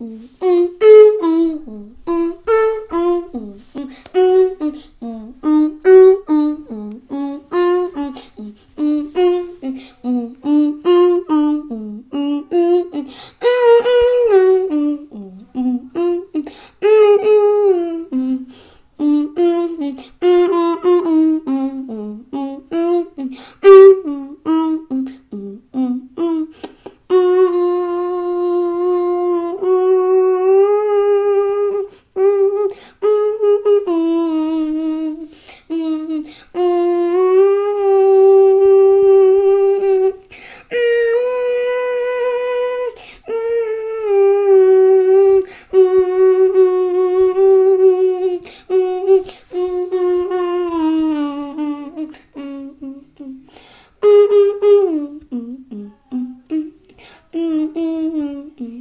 mm Mm-hmm.